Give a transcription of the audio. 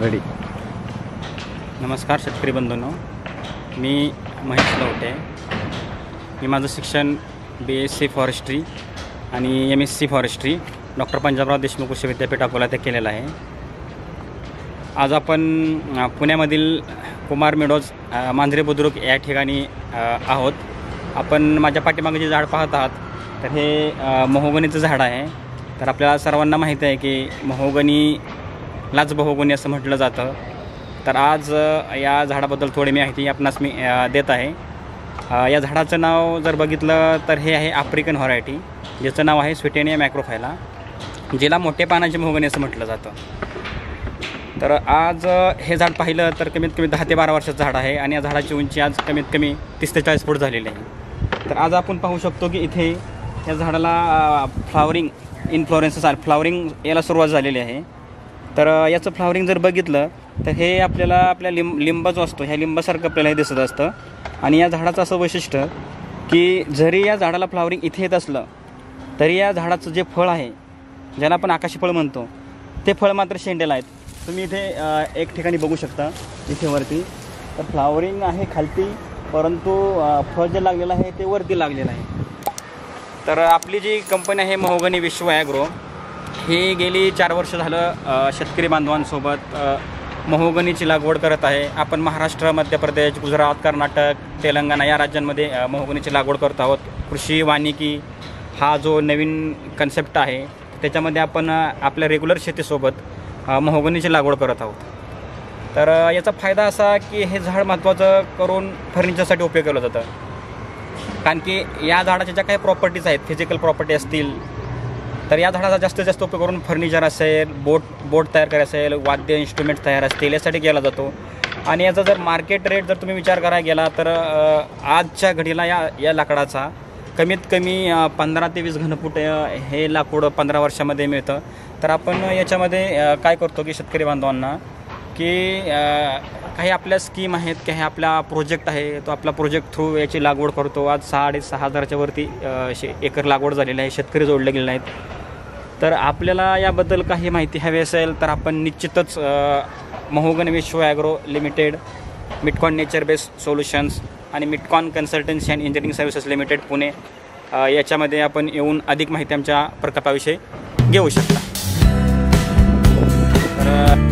Ready. नमस्कार शेतकरी बंधूंनो. मी महेश लवटे मी माझं शिक्षण बी एस सी फॉरेस्ट्री आणि M S C forestry doctor Panjabrao Deshmukh कृषी विद्यापीठ अकोला ते केलेलं आहे. आज आपण पुण्यामधील कुमार मेडोज मांजरे बुद्रुक या ठिकाणी आहोत. आपण माझ्या पाठीमागे जे झाड पाहत आहात तर हे महोगणीचं महोगनीचं झाड आहे. तर आपल्याला सर्वांना माहीत आहे की महोगनी लाच बहुगुणी असं म्हटलं जातं. तर आज या झाडाबद्दल थोडी माहिती आपणास मी देत आहे. या झाडाचं नाव जर बघितलं तर हे आहे आफ्रिकन व्हरायटी ज्याचं नाव आहे स्विटेनिया मॅक्रोफायला जिला मोठे पानाचे मोहगणी असं म्हटलं जातं. तर आज हे झाड पाहिलं तर कमीत कमी दहा ते बारा वर्षाचं झाड आहे आणि या झाडाची उंची आज कमीत कमी तीस ते चाळीस फूट झालेली आहे. तर आज आपण पाहू शकतो की इथे या झाडाला फ्लावरिंग इन्फ्लोरेन्सेस फ्लावरिंग याला सुरुवात झालेली आहे. तर याचं फ्लावरिंग जर बघितलं तर हे आपल्याला आपल्या लिंब लिंबा जो असतो. ह्या लिंबासारखं आपल्याला हे दिसत असतं. आणि या झाडाचं असं वैशिष्ट्य की जरी या झाडाला फ्लावरिंग इथे येत असलं तरी या झाडाचं जे फळ आहे ज्याला आपण आकाशी फळ म्हणतो ते फळ मात्र शेंडेला आहेत. तुम्ही इथे एक ठिकाणी बघू शकता इथे वरती. तर फ्लावरिंग आहे खालती परंतु फळ जे लागलेलं आहे ते वरती लागलेलं आहे. तर आपली जी कंपनी आहे महोगनी विश्व ॲग्रो हे गेली चार वर्ष झालं शेतकरी बांधवांसोबत महोगनीची लागवड करत आहे. आपण महाराष्ट्र मध्य प्रदेश गुजरात कर्नाटक तेलंगणा या राज्यांमध्ये महोगनीची लागवड करत आहोत. कृषी वानिकी हा जो नवीन कन्सेप्ट आहे त्याच्यामध्ये आपण आपल्या रेग्युलर शेतीसोबत अ, महोगनीची लागवड करत आहोत. तर याचा फायदा असा की हे झाड महत्त्वाचं करून फर्निचरसाठी उपयोग केलं जातं. कारण की या झाडाच्या ज्या काही प्रॉपर्टीज आहेत फिजिकल प्रॉपर्टी असतील तर या झाडाचा जास्तीत जास्त उपयोग करून फर्निचर असेल बोट बोट तयार करायचं असेल वाद्य इन्स्ट्रुमेंट तयार असतील यासाठी केला जातो. आणि याचा जर मार्केट रेट जर तुम्ही विचार करायला गेला तर आजच्या घडीला या या लाकडाचा कमीत कमी पंधरा ते वीस घनफूट हे लाकूड पंधरा वर्षामध्ये मिळतं. तर आपण याच्यामध्ये काय करतो की शेतकरी बांधवांना की काही आपल्या स्कीम आहेत काही आपला प्रोजेक्ट आहे तो आपला प्रोजेक्ट थ्रू याची लागवड करतो. आज साडे सहा हजाराच्या वरती शे एकर लागवड झालेली आहे शेतकरी जोडले गेले आहेत तर आपल्याला याबद्दल काही माहिती हवी असेल तर आपण निश्चितच mahogany Vishwa agro limited MITCON nature based solutions आणि MITCON consultancy and engineering services limited Pune याच्यामध्ये आपण येऊन अधिक माहिती आमच्या प्रकल्पाविषयी घेऊ शकता. तर